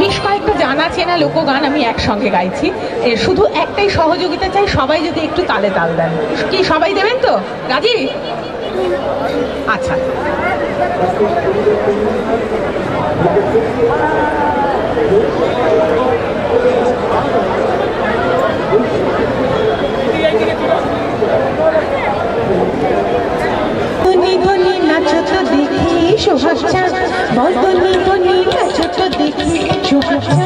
বেশ কয়েকটা জানা চেনা লোকগান আমি একসঙ্গে গাইছি। শুধু একটাই সহযোগিতা চাই, সবাই যদি একটু তালে তাল দেন। কি সবাই দেবেন তো? রাজি? আচ্ছা। দেখি শোভাচ্ছা বদলি বনি নাচো তো দেখি শোভাচ্ছা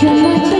You.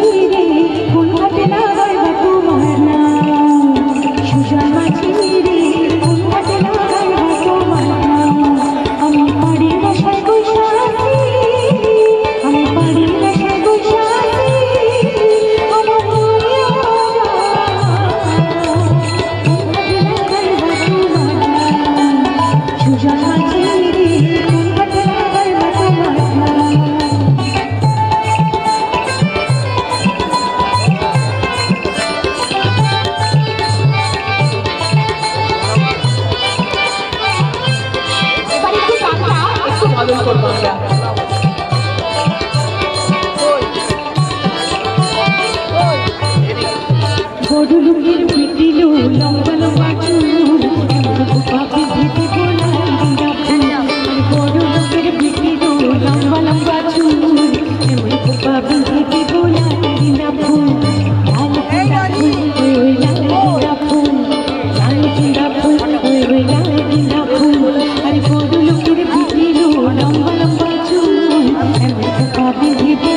and we can all be.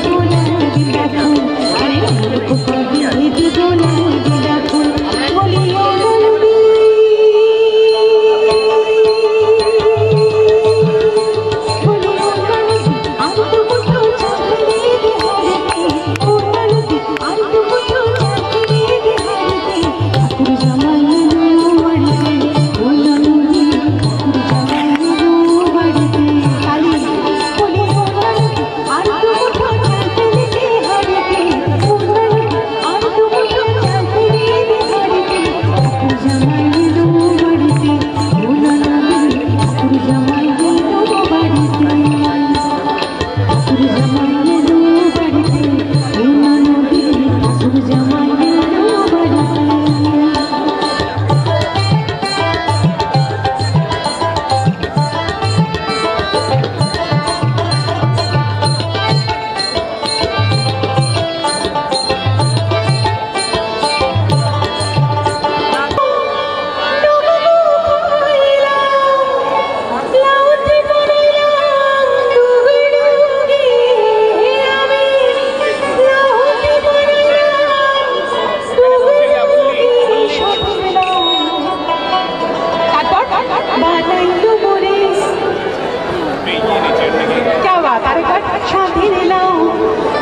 গাছের লাউ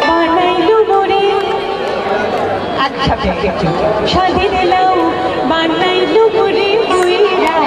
বানাইল মোরে একসাথে আচ্ছা, আচ্ছা, আচ্ছা, সাজির লাউ বানাইল মোরে বুইরা